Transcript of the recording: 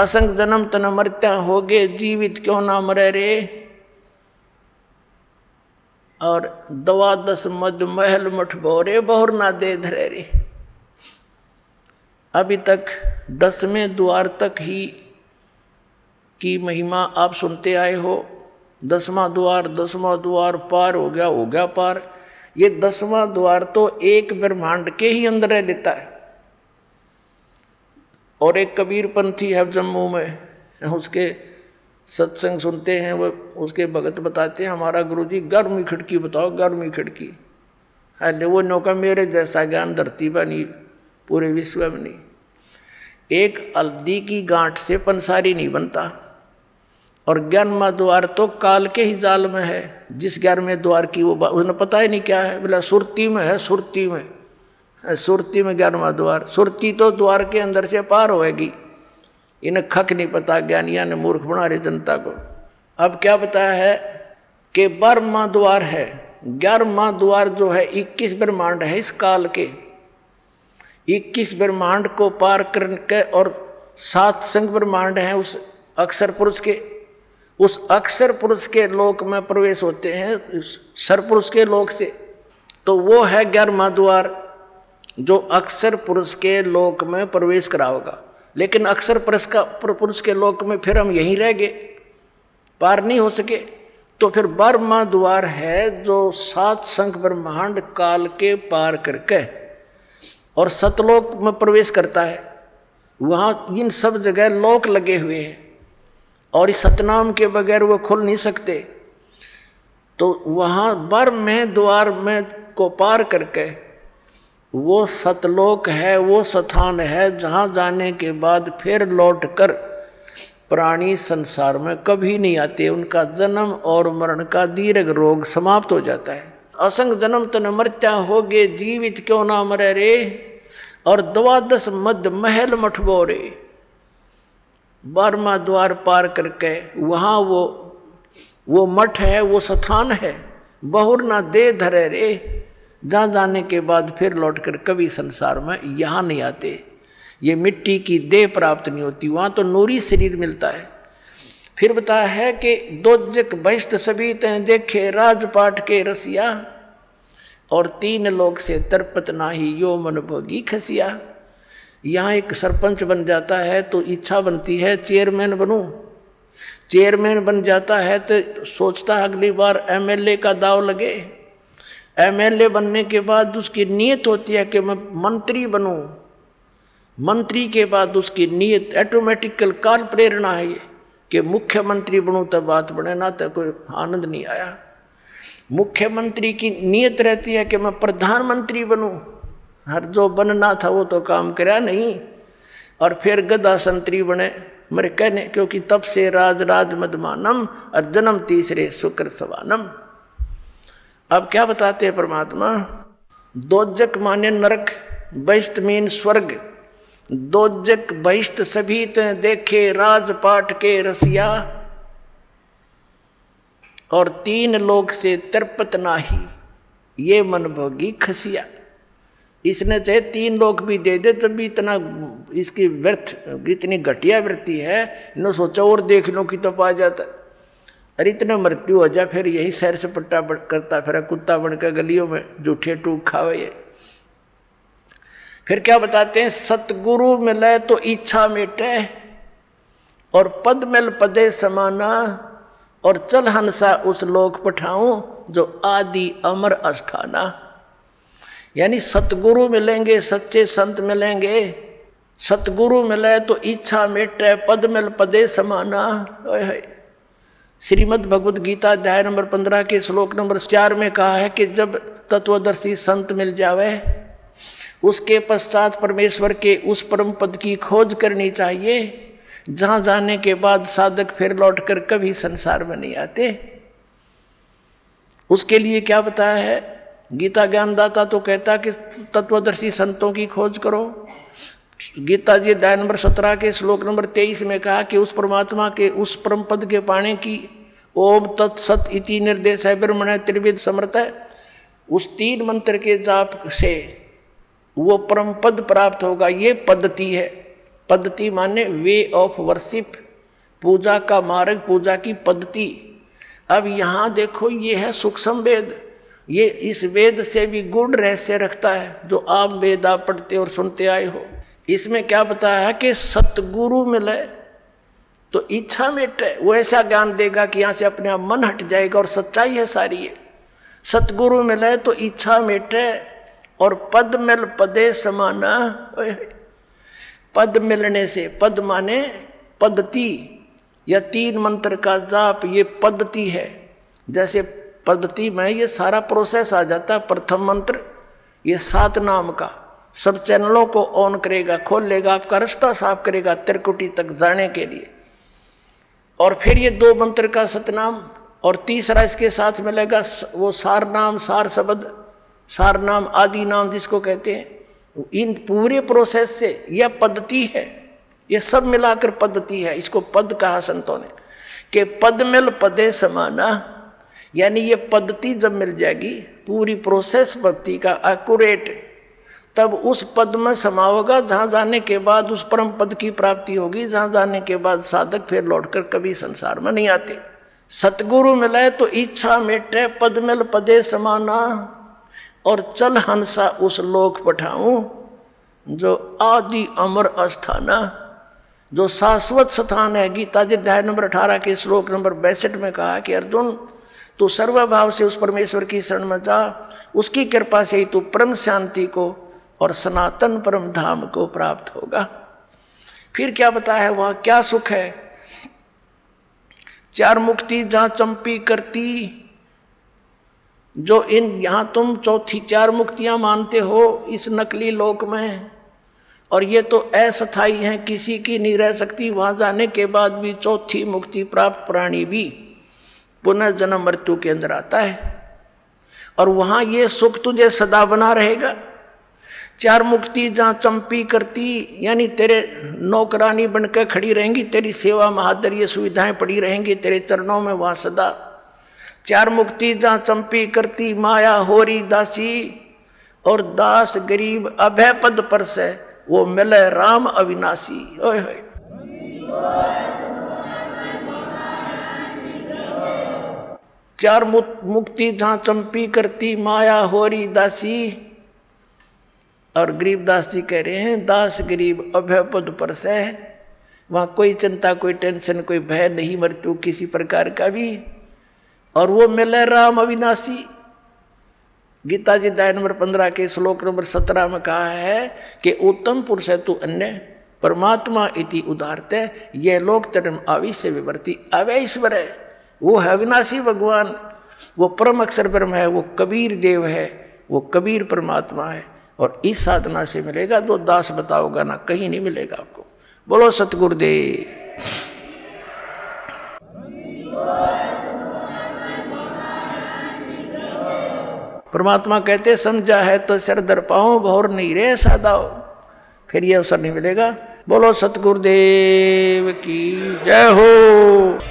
असंग जन्म तन मरत्या हो गए जीवित क्यों ना मरे रे? और दवा दस मद महल मठ बोरे बहुर ना दे धरे रे। अभी तक दसवें द्वार तक ही की महिमा आप सुनते आए हो। दसवा द्वार दसवा द्वार पार हो गया हो गया पार। ये दसवां द्वार तो एक ब्रह्मांड के ही अंदर लेता है। और एक कबीर पंथी है जम्मू में, उसके सत्संग सुनते हैं, वो उसके भगत बताते हैं, हमारा गुरु जी गर्मी खिड़की बताओ, गर्मी खिड़की। है, वो नौका मेरे जैसा ज्ञान धरती पर नहीं, पूरे विश्व में नहीं। एक हल्दी की गांठ से पंसारी नहीं बनता, और ज्ञान ग्यारहवा द्वार तो काल के ही जाल में है, जिस ग्यारहवें द्वार की वो उसने पता ही नहीं क्या है, बोला, सुरती में है, सुरती में। सुरती में ग्यारहवा द्वार। सुरती तो द्वार के अंदर से पार होएगी। इन्हें खक नहीं पता, ज्ञानिया ने मूर्ख बना रहे जनता को। अब क्या बताया है कि बारहवा द्वार है। ग्यारहवा द्वार जो है, इक्कीस ब्रह्मांड है इस काल के। इक्कीस ब्रह्मांड को पार करके और सात संग ब्रह्मांड हैं उस अक्षर पुरुष के। उस अक्षर पुरुष के लोक में प्रवेश होते हैं सर पुरुष के लोक से। तो वो है ग्यारहवा द्वार। जो अक्सर पुरुष के लोक में प्रवेश कराओगा। लेकिन अक्सर पुरुष का पुरुष के लोक में फिर हम यहीं रह गए। पार नहीं हो सके। तो फिर बारहवा द्वार है जो सात संख ब्रह्मांड काल के पार करके और सतलोक में प्रवेश करता है। वहाँ इन सब जगह लोक लगे हुए हैं और इस सतनाम के बगैर वो खुल नहीं सकते। तो वहाँ बर में द्वार में को पार करके वो सतलोक है, वो स्थान है, जहाँ जाने के बाद फिर लौट कर प्राणी संसार में कभी नहीं आते। उनका जन्म और मरण का दीर्घ रोग समाप्त हो जाता है। असंग जन्म तन मृत्या हो गए जीवित क्यों ना मरे रे? और द्वादश मध्य महल मठबो रे। बारहवा द्वार पार करके वहाँ वो वो मठ है, वो स्थान है। बहुर ना दे धरे रे। जहाँ जाने के बाद फिर लौटकर कभी संसार में यहाँ नहीं आते। ये मिट्टी की देह प्राप्त नहीं होती, वहाँ तो नूरी शरीर मिलता है। फिर बताया है कि दोजक बहिष्ट सभी तें देखे राजपाट के रसिया, और तीन लोग से तरपत नाही यो मन भोगी खसिया। यहाँ एक सरपंच बन जाता है तो इच्छा बनती है, चेयरमैन बनूं। चेयरमैन बन जाता है तो सोचता है अगली बार एमएलए का दाव लगे। एमएलए बनने के बाद उसकी नीयत होती है कि मैं मंत्री बनूं। मंत्री के बाद उसकी नीयत ऑटोमेटिकल काल प्रेरणा है ये कि मुख्यमंत्री बनूं तब बात बने, ना तो कोई आनंद नहीं आया। मुख्यमंत्री की नीयत रहती है कि मैं प्रधानमंत्री बनूं। हर जो बनना था वो तो काम करा नहीं। और फिर गदा संतरी बने, मेरे कहने, क्योंकि तब से राज राज मदमानम और जन्म तीसरे शुक्र सवानम। अब क्या बताते हैं परमात्मा? दोजक माने नरक बहिष्ट मीन स्वर्ग। दोजक बहिष्ट सभी देखे राजपाट के रसिया। और तीन लोग से तिरपत नाही, ये मन भोगी खसिया। इसने चाहे तीन लोग भी दे दे तब भी इतना, इसकी व्यर्थ, इतनी घटिया वृत्ति है, न सोचा और देख लो कि तो पा जाता। अरे इतना मृत्यु हो जाए फिर यही सैर से पट्टा करता फिर, कुत्ता बनकर गलियों में जूठे टूक खावे फिर क्या बताते हैं, सतगुरु मिले तो इच्छा मिटे, और पद मिल पदे समाना, और चल हंसा उस लोक पठाऊं जो आदि अमर अस्थाना। यानी सतगुरु मिलेंगे, सच्चे संत मिलेंगे, सतगुरु मिले तो इच्छा मिटे, पद मिल पदे समाना। श्रीमद् भगवद गीता अध्याय नंबर पंद्रह के श्लोक नंबर चार में कहा है कि जब तत्वदर्शी संत मिल जावे, उसके पश्चात परमेश्वर के उस परम पद की खोज करनी चाहिए। जहाँ जाने के बाद साधक फिर लौट कर कभी संसार में नहीं आते। उसके लिए क्या बताया है? गीता ज्ञानदाता तो कहता कि तत्वदर्शी संतों की खोज करो। गीता जी अध्याय नंबर सत्रह के श्लोक नंबर तेईस में कहा कि उस परमात्मा के उस परम पद के पाने की ओम तत्सत इति निर्देश है, ब्रह्मण त्रिविद समर्थ है। उस तीन मंत्र के जाप से वो परम पद प्राप्त होगा। ये पद्धति है। पद्धति माने वे ऑफ़ वर्शिप, पूजा का मार्ग, पूजा की पद्धति। अब यहाँ देखो, ये है सूक्ष्म वेद ये इस वेद से भी गुण रहस्य रखता है। जो आप वेद आप पढ़ते और सुनते आए हो। इसमें क्या बताया है कि सतगुरु मिले तो इच्छा मेटे, वो ऐसा ज्ञान देगा कि यहाँ से अपने आप मन हट जाएगा और सच्चाई है सारी है सतगुरु मिले तो इच्छा मेटे और पद मिल पदे समाना पद मिलने से, पद माने पद्धति या तीन मंत्र का जाप, ये पद्धति है। जैसे पद्धति में ये सारा प्रोसेस आ जाता है, प्रथम मंत्र, ये सात नाम का। सब चैनलों को ऑन करेगा, खोल लेगा, आपका रास्ता साफ़ करेगा त्रिकुटी तक जाने के लिए। और फिर ये दो मंत्र का सतनाम, और तीसरा इसके साथ मिलेगा वो सार नाम, सार शब्द, सार नाम, आदि नाम जिसको कहते हैं इन पूरे प्रोसेस से यह पद्धति है, ये सब मिलाकर पद्धति है, इसको पद कहा संतों ने, कि पद मिल पदे समाना, यानी ये पद्धति जब मिल जाएगी, पूरी प्रोसेस भक्ति का एक्यूरेट तब उस पद में समा होगा, जहाँ जाने के बाद उस परम पद की प्राप्ति होगी, जहाँ जाने के बाद साधक फिर लौटकर कभी संसार में नहीं आते। सतगुरु मिले तो इच्छा मेटे, पद मिल पदे समाना। और चल हंसा उस लोक पठाऊं, जो आदि अमर अस्थाना, जो शाश्वत स्थान है। गीता जी अध्याय नंबर अठारह के श्लोक नंबर बैसठ में कहा कि, अर्जुन, तू सर्वभाव से उस परमेश्वर की शरण में जा। उसकी कृपा से ही तू परम शांति को और सनातन परम धाम को प्राप्त होगा। फिर क्या बताया वहाँ क्या सुख है? चार मुक्ति जहाँ चंपी करती, जो इन यहाँ तुम चौथी चार मुक्तियाँ मानते हो इस नकली लोक में। और ये तो अस्थाई है, किसी की नहीं रह सकती। वहाँ जाने के बाद भी चौथी मुक्ति प्राप्त प्राणी भी पुनः जन्म मृत्यु के अंदर आता है। और वहाँ ये सुख तुझे सदा बना रहेगा। चार मुक्ति जहाँ चंपी करती, यानी तेरे नौकरानी बनकर खड़ी रहेंगी, तेरी सेवा महादर ये सुविधाएँ पड़ी रहेंगी, तेरे चरणों में वहाँ सदा। चार मुक्ति जहाँ चंपी करती, माया होरी दासी, और दास गरीब अभय पद पर से वो मिले राम अविनाशी। ओए चार मुक्ति जहाँ चंपी करती, माया होरी दासी और गरीब दास जी कह रहे हैं, दास गरीब अभय पद पर से वहाँ कोई चिंता, कोई टेंशन, कोई भय नहीं, मृत्यु किसी प्रकार का भी। और वो मिले राम अविनाशी। गीता जी दाय नंबर पंद्रह के श्लोक नंबर सत्रह में कहा है कि, उत्तम पुरुष है तू अन्य, परमात्मा इति उदारते यह लोक चरम आविश्य विवर्ती अवैश्वर है। वो है अविनाशी भगवान। वो परम अक्षर ब्रह्म है, वो कबीर देव है, वो कबीर परमात्मा है। और इस साधना से मिलेगा तो दास बताओगा ना, कहीं नहीं मिलेगा आपको। बोलो, सतगुरुदेव। परमात्मा कहते, समझा है तो सर दर पाओ, भौर नहीं रे सादाओ फिर ये अवसर नहीं मिलेगा। बोलो, सतगुरुदेव की जय हो।